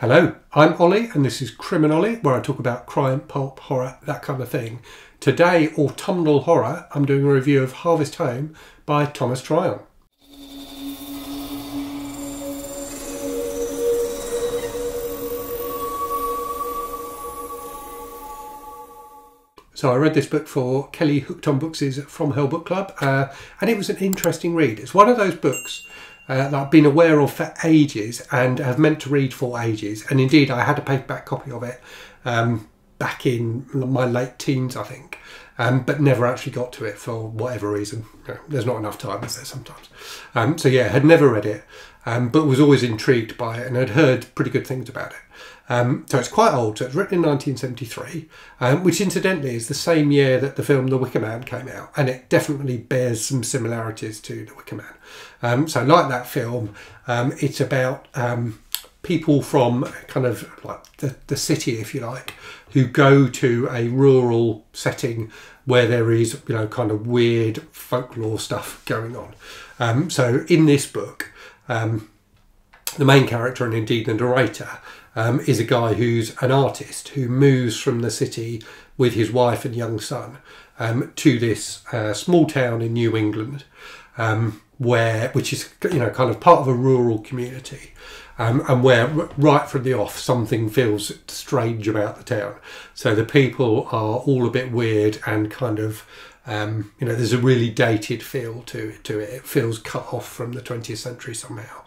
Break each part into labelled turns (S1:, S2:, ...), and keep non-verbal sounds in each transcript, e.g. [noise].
S1: Hello, I'm Ollie, and this is Criminolly, where I talk about crime, pulp, horror, that kind of thing. Today, autumnal horror, I'm doing a review of Harvest Home by Thomas Tryon. So I read this book for Kelly Hooked on Books' From Hell Book Club, uh, and it was an interesting read. It's one of those books uh, that I've been aware of for ages and have meant to read for ages. And indeed, I had a paperback copy of it um, back in my late teens, I think, um, but never actually got to it for whatever reason. There's not enough time, is there, sometimes? Um, so, yeah, had never read it, um, but was always intrigued by it and had heard pretty good things about it. Um, so it's quite old. So it's written in 1973, um, which incidentally is the same year that the film The Wicker Man came out, and it definitely bears some similarities to The Wicker Man. Um, so, like that film, um, it's about um, people from kind of like the, the city, if you like, who go to a rural setting where there is, you know, kind of weird folklore stuff going on. Um, so, in this book, the main character and indeed the narrator um, is a guy who's an artist who moves from the city with his wife and young son um, to this uh, small town in New England, um, where which is you know kind of part of a rural community. Um, and where right from the off something feels strange about the town. So the people are all a bit weird and kind of um, you know, there's a really dated feel to to it. It feels cut off from the 20th century somehow.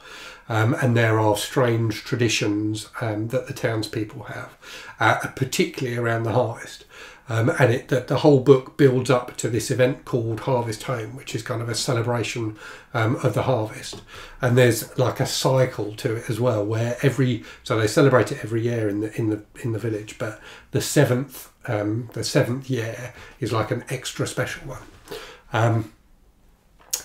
S1: Um, and there are strange traditions um, that the townspeople have, uh, particularly around the harvest. Um, and it, the, the, whole book builds up to this event called Harvest Home, which is kind of a celebration um, of the harvest. And there's like a cycle to it as well, where every so they celebrate it every year in the in the in the village, but the seventh um, the seventh year is like an extra special one. Um,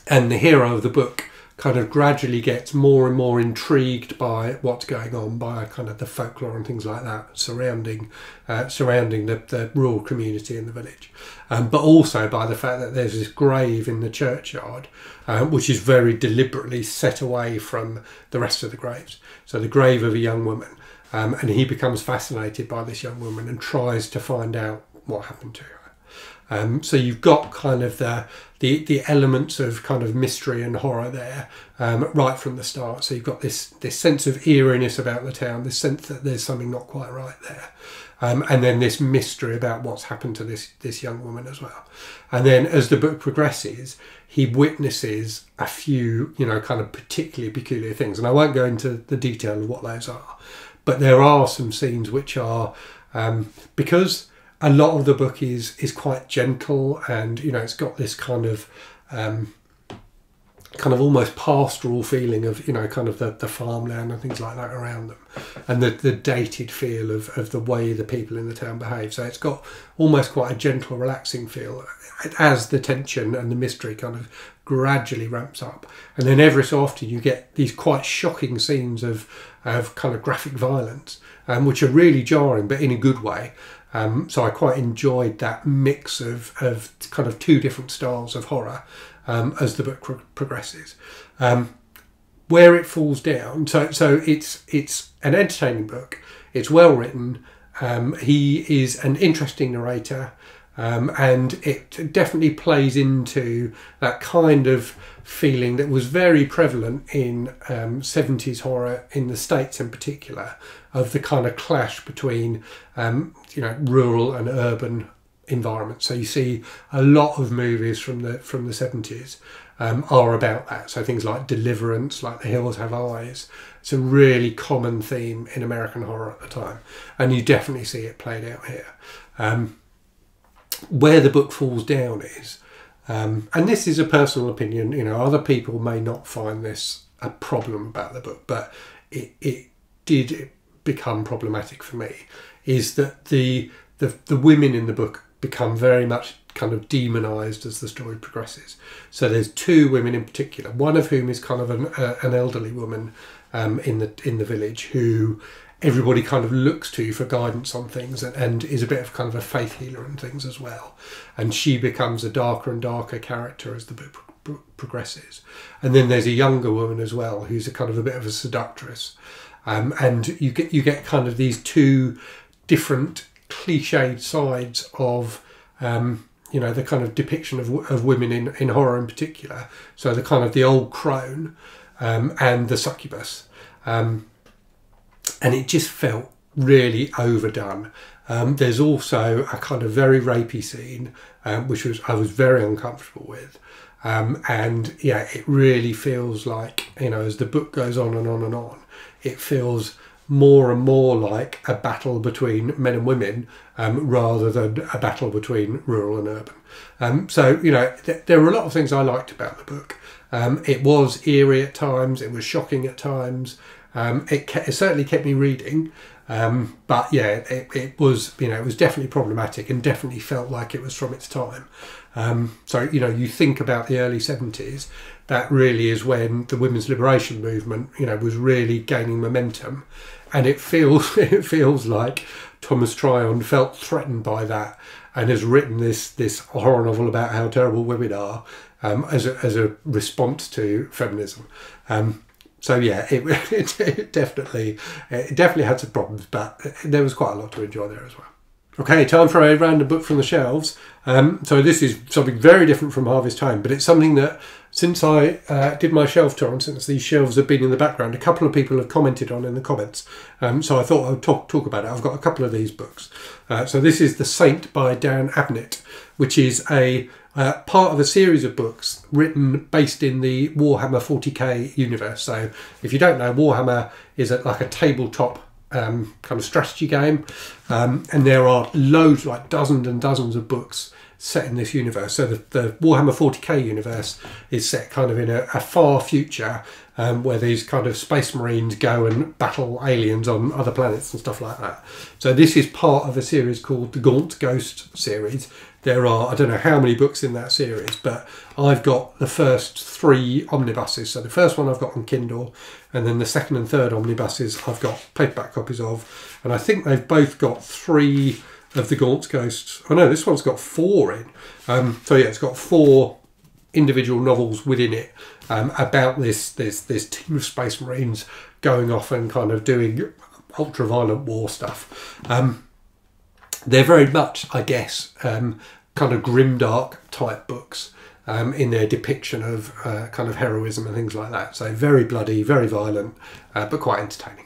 S1: and the hero of the book kind of gradually gets more and more intrigued by what's going on by kind of the folklore and things like that surrounding uh, surrounding the, the rural community in the village. Um, but also by the fact that there's this grave in the churchyard uh, which is very deliberately set away from the rest of the graves. So the grave of a young woman um, and he becomes fascinated by this young woman and tries to find out what happened to her um, so you've got kind of the, the the elements of kind of mystery and horror there um, right from the start. So you've got this this sense of eeriness about the town, this sense that there's something not quite right there, um, and then this mystery about what's happened to this this young woman as well. And then as the book progresses, he witnesses a few you know kind of particularly peculiar things, and I won't go into the detail of what those are, but there are some scenes which are um, because a lot of the book is is quite gentle and you know it's got this kind of um, kind of almost pastoral feeling of you know kind of the, the farmland and things like that around them and the, the dated feel of, of the way the people in the town behave. So it's got almost quite a gentle relaxing feel as the tension and the mystery kind of gradually ramps up. And then every so often you get these quite shocking scenes of of kind of graphic violence um, which are really jarring but in a good way um, so I quite enjoyed that mix of, of kind of two different styles of horror um, as the book pro- progresses. Um, where it falls down, so so it's it's an entertaining book. It's well written. Um, he is an interesting narrator. Um, and it definitely plays into that kind of feeling that was very prevalent in um, 70s horror in the States in particular, of the kind of clash between um, you know rural and urban environments. So you see a lot of movies from the from the 70s um, are about that. So things like Deliverance, like The Hills Have Eyes. It's a really common theme in American horror at the time, and you definitely see it played out here. Where the book falls down is, um, and this is a personal opinion, you know, other people may not find this a problem about the book, but it, it did become problematic for me, is that the, the, the women in the book become very much kind of demonized as the story progresses. So there's two women in particular, one of whom is kind of an, uh, an elderly woman um, in the in the village who everybody kind of looks to for guidance on things and, and, is a bit of kind of a faith healer and things as well. And she becomes a darker and darker character as the book progresses. And then there's a younger woman as well who's a kind of a bit of a seductress. um, and you get you get kind of these two different cliched sides of um, you know the kind of depiction of, of women in, in horror in particular. So the kind of the old crone um, and the succubus, um, and it just felt really overdone. Um, there's also a kind of very rapey scene, um, which was I was very uncomfortable with. Um, and yeah, it really feels like you know as the book goes on and on and on, it feels more and more like a battle between men and women um, rather than a battle between rural and urban. Um, so, you know, th- there were a lot of things I liked about the book. Um, it was eerie at times, it was shocking at times. Um, it, it, certainly kept me reading, um, but yeah, it, it, was you know it was definitely problematic and definitely felt like it was from its time. Um, so you know you think about the early seventies, that really is when the women's liberation movement you know was really gaining momentum, and it feels [laughs] it feels like Thomas Tryon felt threatened by that and has written this this horror novel about how terrible women are um, as a, as a response to feminism. Um, so yeah, it, [laughs] it, it, definitely it definitely had some problems, but there was quite a lot to enjoy there as well. Okay, time for a random book from the shelves. Um, so this is something very different from Harvest Home, but it's something that since I uh, did my shelf tour and since these shelves have been in the background, a couple of people have commented on in the comments. Um, so I thought I would talk talk about it. I've got a couple of these books. Uh, so this is The Saint by Dan Abnett, which is a uh, part of a series of books written based in the Warhammer 40k universe. So if you don't know, Warhammer is a, like a tabletop um, kind of strategy game, um, and there are loads, like dozens and dozens of books set in this universe. So the, the Warhammer 40k universe is set kind of in a, a far future um, where these kind of space marines go and battle aliens on other planets and stuff like that. So this is part of a series called the Gaunt Ghost series. There are I don't know how many books in that series, but I've got the first three omnibuses. So the first one I've got on Kindle, and then the second and third omnibuses I've got paperback copies of, and I think they've both got three of the Gaunt Ghosts. Oh know this one's got four in. Um, so yeah, it's got four individual novels within it um, about this this this team of space marines going off and kind of doing ultra violent war stuff. Um, they're very much, I guess, um, kind of grimdark type books. Um, in their depiction of uh, kind of heroism and things like that. So very bloody, very violent, uh, but quite entertaining.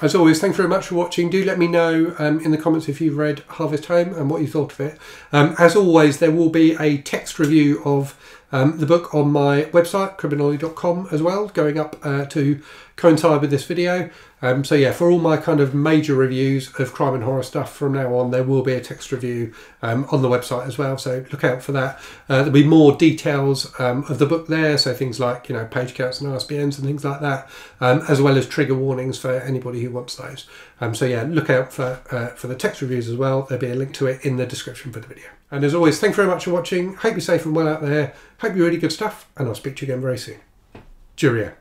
S1: As always, thanks very much for watching. Do let me know um, in the comments if you've read Harvest Home and what you thought of it. Um, as always, there will be a text review of um, the book on my website, criminolly.com, as well, going up uh, to coincide with this video. Um, so yeah, for all my kind of major reviews of crime and horror stuff from now on, there will be a text review um, on the website as well. So look out for that. Uh, there'll be more details um, of the book there, so things like you know page counts and ISBNs and things like that, um, as well as trigger warnings for anybody who wants those. Um, so yeah, look out for uh, for the text reviews as well. There'll be a link to it in the description for the video. And as always, thanks very much for watching. Hope you're safe and well out there. Hope you're really good stuff, and I'll speak to you again very soon. Cheerio.